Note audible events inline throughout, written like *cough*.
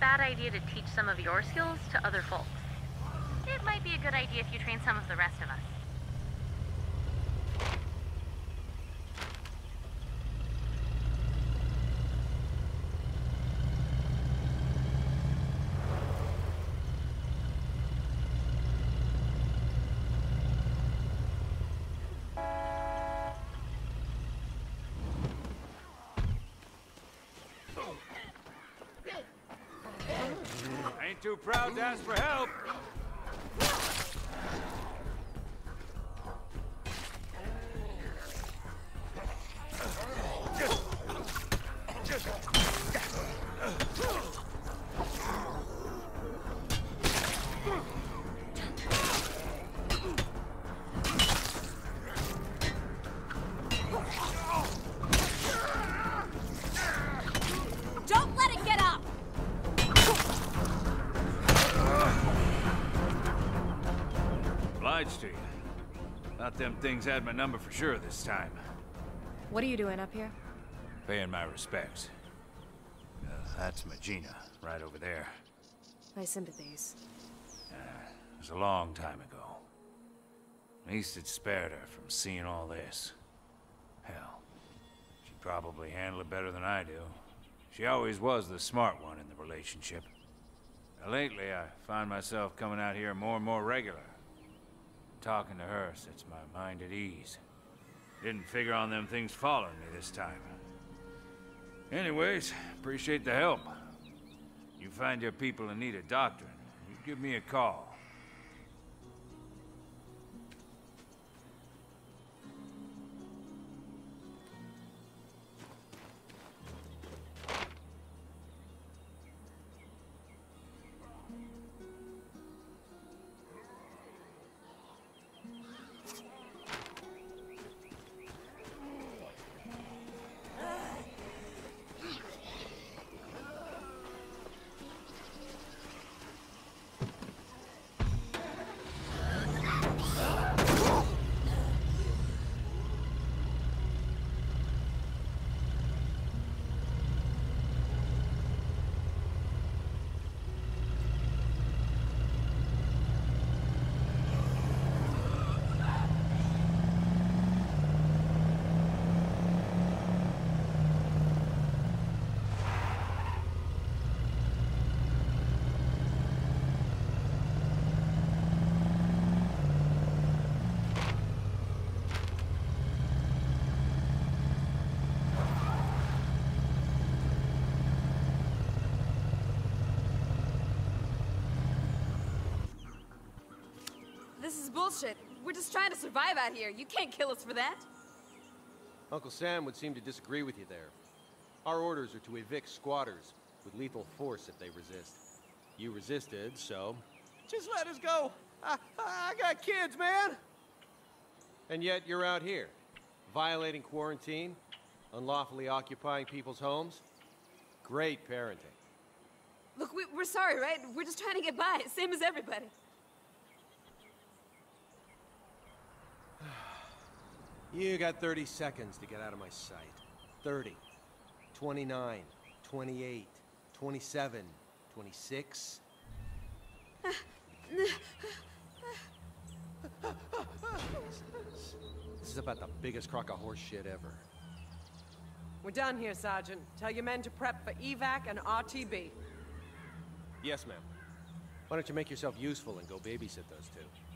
bad idea to teach some of your skills to other folks. It might be a good idea if you train some of the rest of us. Too proud to ask for help. Obliged to you. Thought them things had my number for sure this time. What are you doing up here? Paying my respects. Uh, that's Magina, right over there. My sympathies. It was a long time ago. At least it spared her from seeing all this. Hell, she probably handled it better than I do. She always was the smart one in the relationship. Now, lately, I find myself coming out here more and more regular. Talking to her sets my mind at ease. Didn't figure on them things following me this time. Anyways, appreciate the help. You find your people in need of doctoring, you give me a call. This is bullshit. We're just trying to survive out here. You can't kill us for that. Uncle Sam would seem to disagree with you there. Our orders are to evict squatters with lethal force if they resist. You resisted, so just let us go. I, I got kids, man. And yet you're out here, violating quarantine, unlawfully occupying people's homes. Great parenting. Look, we, we're sorry, right? We're just trying to get by, *laughs* same as everybody. You got 30 seconds to get out of my sight. 30, 29, 28, 27, 26. This is about the biggest crock of horse shit ever. We're done here, Sergeant. Tell your men to prep for evac and RTB. Yes, ma'am. Why don't you make yourself useful and go babysit those two?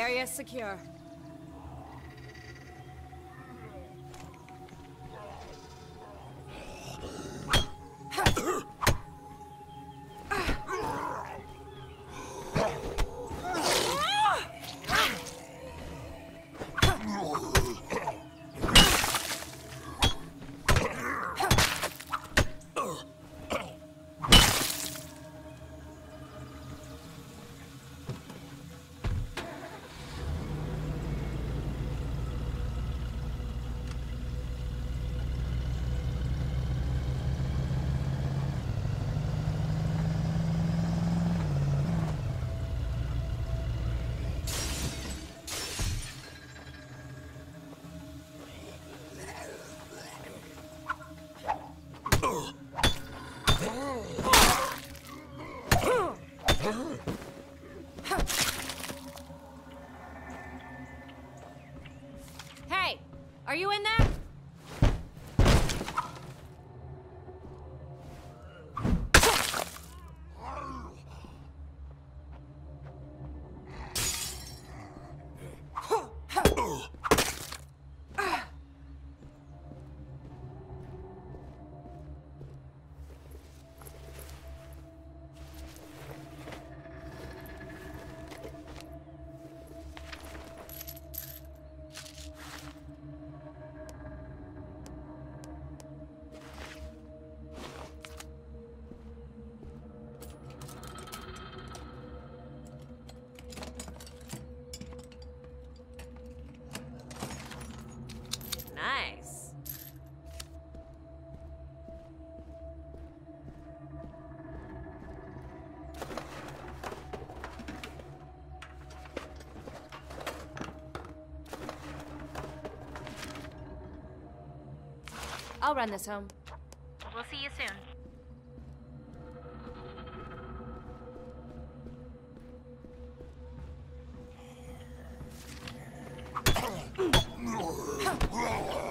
Area secure. I'll run this home. We'll see you soon. *laughs*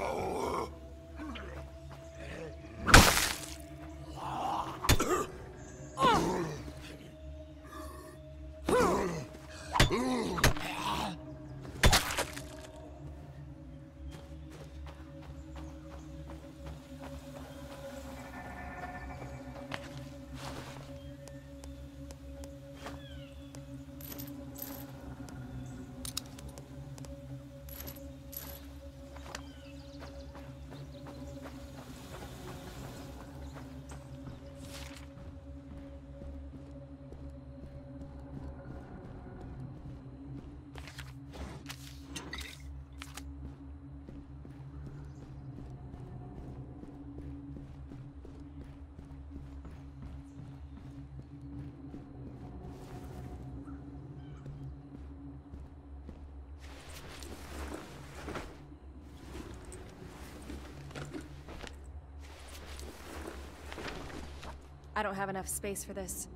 I don't have enough space for this.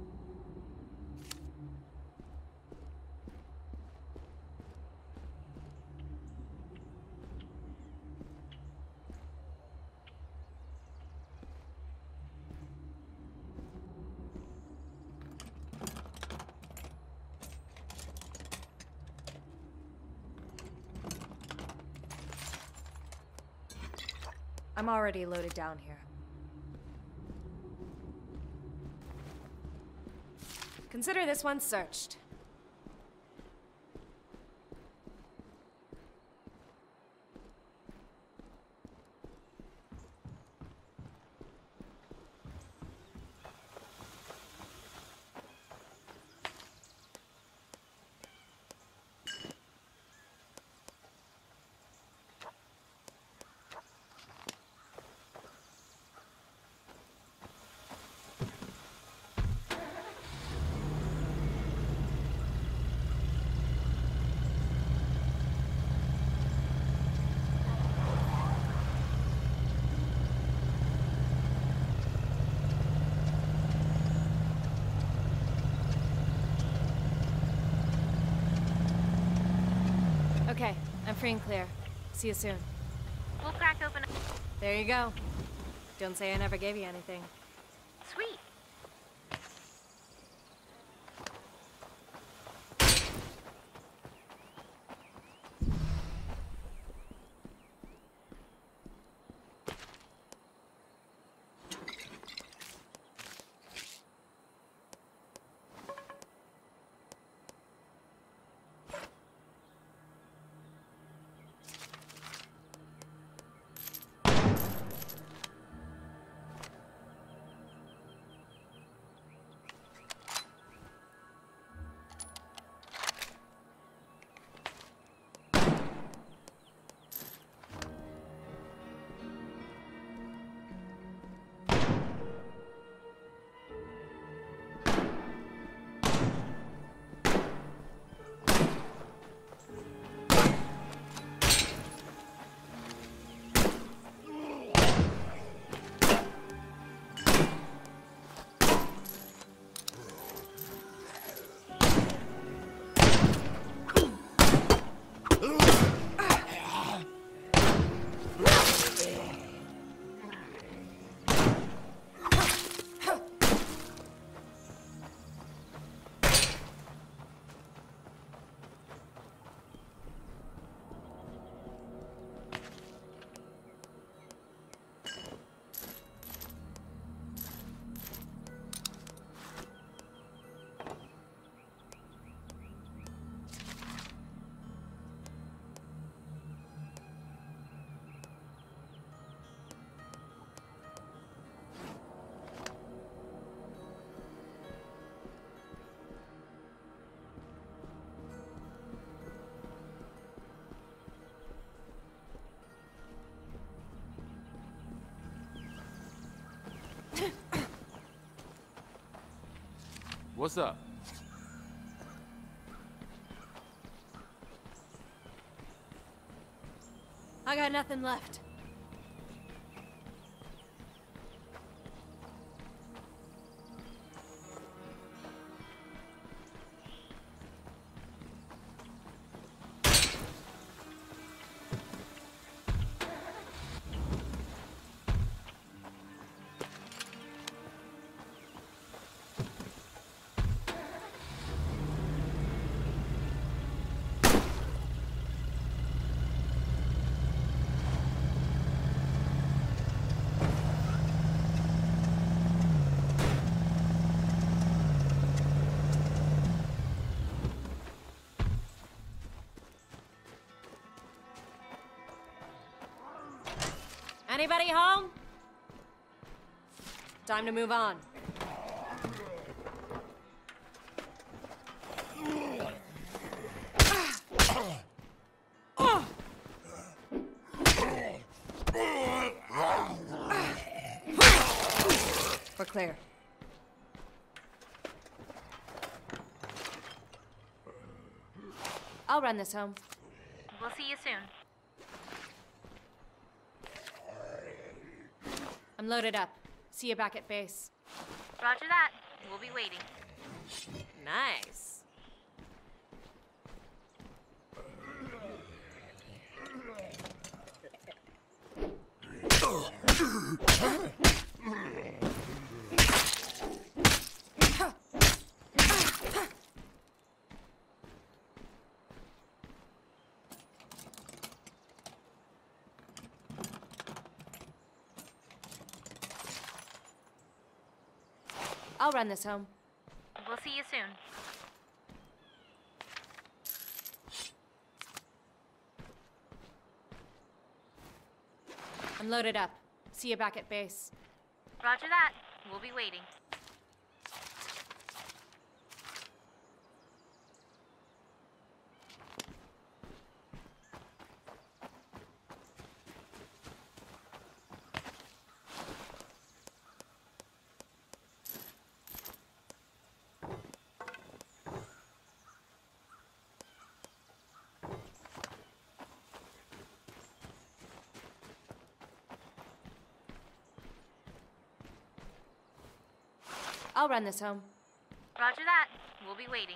I'm already loaded down here. Consider this one searched. Okay, I'm free and clear. See you soon. We'll crack open. There you go. Don't say I never gave you anything. Sweet. What's up? I got nothing left. Anybody home? Time to move on. We're clear. I'll run this home. We'll see you soon. I'm loaded up. See you back at base. Roger that. We'll be waiting. Nice. I'll run this home. We'll see you soon. I'm loaded up. See you back at base. Roger that. We'll be waiting. I'll run this home. Roger that. We'll be waiting.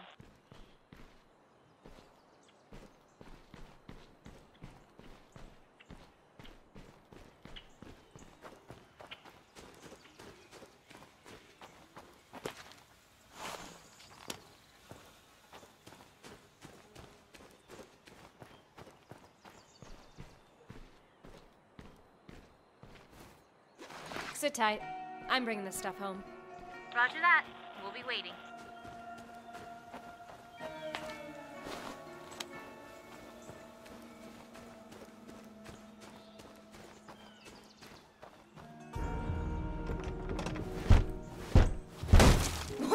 Sit tight. I'm bringing this stuff home. Roger that. We'll be waiting.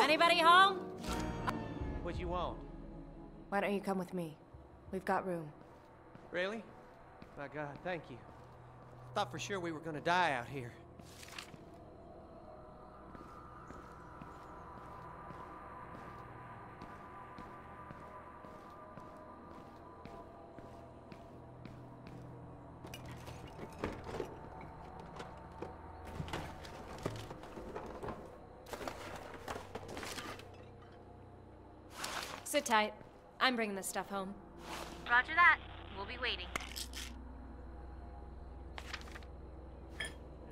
Anybody home? What do you want? Why don't you come with me? We've got room. Really? My God, thank you. Thought for sure we were gonna die out here. Tight. I'm bringing this stuff home. Roger that. We'll be waiting.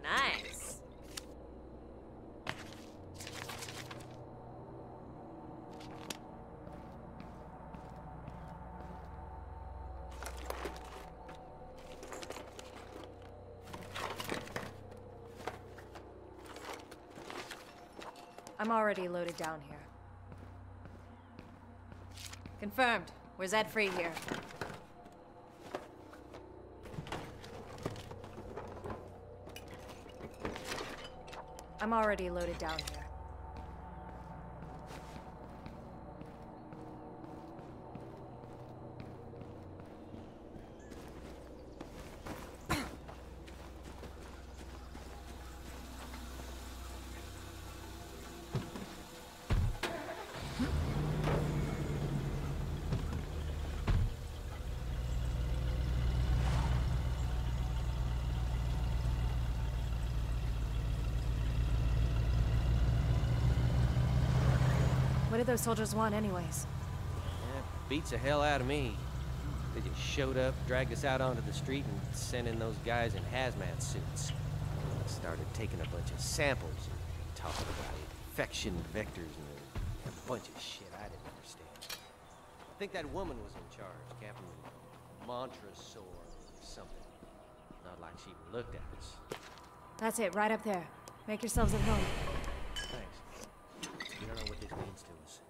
Nice. I'm already loaded down here. Confirmed. We're free here. I'm already loaded down here. Did those soldiers want, anyways? Yeah, beats the hell out of me. They just showed up, dragged us out onto the street, and sent in those guys in hazmat suits. Started taking a bunch of samples and talking about infection vectors and a, a bunch of shit I didn't understand. I think that woman was in charge, Captain Montresor or something. Not like she even looked at us. That's it, right up there. Make yourselves at home. We don't know what this means to us.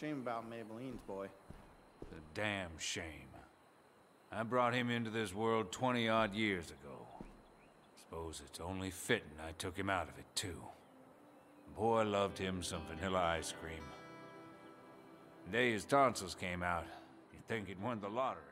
Shame about Maybelline's boy. Damn shame. I brought him into this world 20 odd years ago. Suppose it's only fitting I took him out of it, too. Boy loved him some vanilla ice cream. The day his tonsils came out, you'd think he'd won the lottery.